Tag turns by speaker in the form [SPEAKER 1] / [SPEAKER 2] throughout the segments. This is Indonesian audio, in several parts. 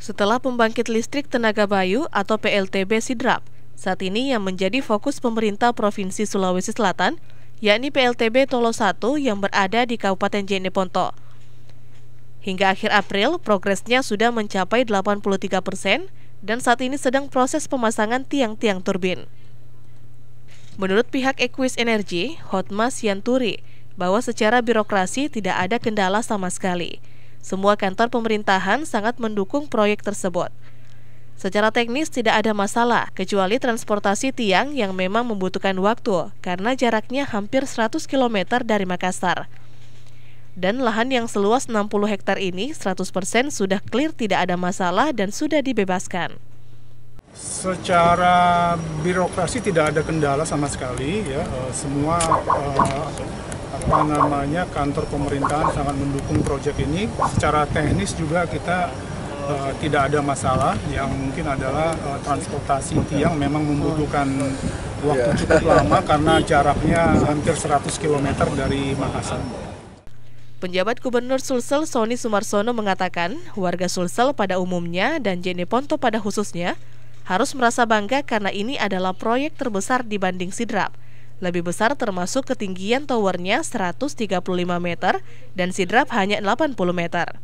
[SPEAKER 1] Setelah pembangkit listrik tenaga bayu atau PLTB Sidrap, saat ini yang menjadi fokus pemerintah Provinsi Sulawesi Selatan, yakni PLTB Tolo 1 yang berada di Kabupaten Jeneponto. Hingga akhir April, progresnya sudah mencapai 83 persen dan saat ini sedang proses pemasangan tiang-tiang turbin. Menurut pihak Equis Energy, Hotmas Yanturi, bahwa secara birokrasi tidak ada kendala sama sekali. Semua kantor pemerintahan sangat mendukung proyek tersebut. Secara teknis tidak ada masalah, kecuali transportasi tiang yang memang membutuhkan waktu karena jaraknya hampir 100 km dari Makassar. Dan lahan yang seluas 60 hektar ini 100% sudah clear tidak ada masalah dan sudah dibebaskan.
[SPEAKER 2] Secara birokrasi tidak ada kendala sama sekali ya, eh, semua eh, namanya kantor pemerintahan sangat mendukung proyek ini. Secara teknis juga kita uh, tidak ada masalah. Yang mungkin adalah uh, transportasi tiang memang membutuhkan waktu iya. cukup lama karena jaraknya hampir 100 km dari Makassar.
[SPEAKER 1] Penjabat Gubernur Sulsel Sony Sumarsono mengatakan, warga Sulsel pada umumnya dan Jeneponto pada khususnya harus merasa bangga karena ini adalah proyek terbesar dibanding Sidrap lebih besar termasuk ketinggian towernya 135 meter dan sidrap hanya 80 meter.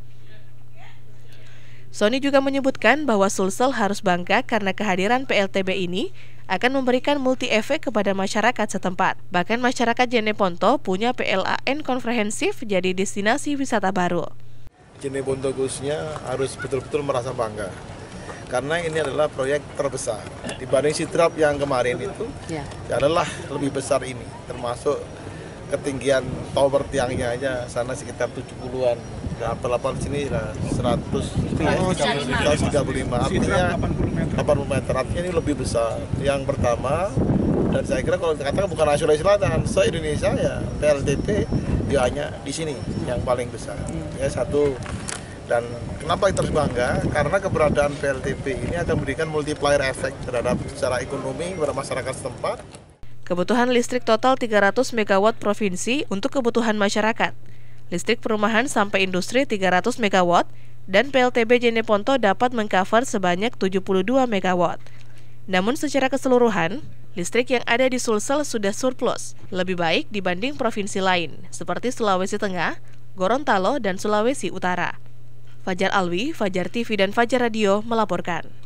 [SPEAKER 1] Sony juga menyebutkan bahwa Sulsel harus bangga karena kehadiran PLTB ini akan memberikan multi efek kepada masyarakat setempat. Bahkan masyarakat Jeneponto punya PLAN komprehensif jadi destinasi wisata baru.
[SPEAKER 3] Jeneponto khususnya harus betul-betul merasa bangga karena ini adalah proyek terbesar. Dibanding sitrap yang kemarin itu ya. adalah lebih besar ini. Termasuk ketinggian tower tiangnya aja sana sekitar 70-an nah, pelapan sini? Lah 100 oh, 135 artinya 80 meter. artinya ini lebih besar. Yang pertama dan saya kira kalau dikatakan bukan nasional selatan se Indonesia ya PLTP dia hanya di sini yang paling besar. Hmm. ya satu dan kenapa kita harus bangga? Karena keberadaan PLTP ini akan memberikan multiplier efek terhadap secara ekonomi kepada masyarakat setempat.
[SPEAKER 1] Kebutuhan listrik total 300 MW provinsi untuk kebutuhan masyarakat. Listrik perumahan sampai industri 300 MW dan PLTB Jeneponto dapat mengcover sebanyak 72 MW. Namun secara keseluruhan, listrik yang ada di Sulsel sudah surplus, lebih baik dibanding provinsi lain seperti Sulawesi Tengah, Gorontalo, dan Sulawesi Utara. Fajar Alwi, Fajar TV dan Fajar Radio melaporkan.